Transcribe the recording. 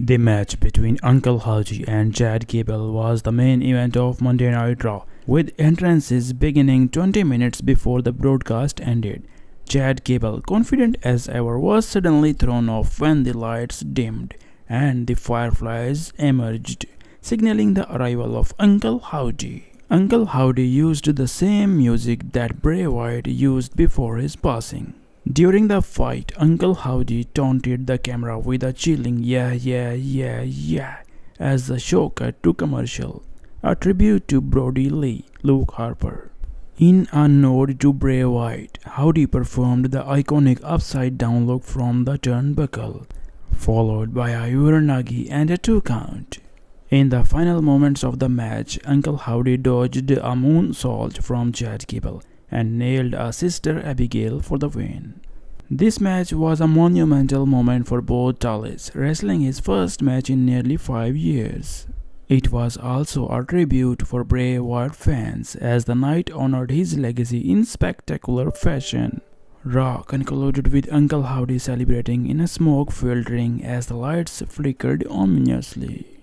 The match between Uncle Howdy and Chad Gable was the main event of Monday Night Raw, with entrances beginning 20 minutes before the broadcast ended. Chad Gable, confident as ever, was suddenly thrown off when the lights dimmed and the fireflies emerged, signaling the arrival of Uncle Howdy. Uncle Howdy used the same music that Bray Wyatt used before his passing. During the fight, Uncle Howdy taunted the camera with a chilling yeah yeah yeah yeah as the show cut to commercial, a tribute to Brodie Lee, Luke Harper. In a nod to Bray Wyatt, Howdy performed the iconic upside down look from the turnbuckle, followed by a Uranage and a two count. In the final moments of the match, Uncle Howdy dodged a moonsault from Chad Gable and nailed a sister Abigail for the win. This match was a monumental moment for Bo Dallas, wrestling his first match in nearly five years. It was also a tribute for Bray Wyatt fans as the night honored his legacy in spectacular fashion. Raw concluded with Uncle Howdy celebrating in a smoke-filled ring as the lights flickered ominously.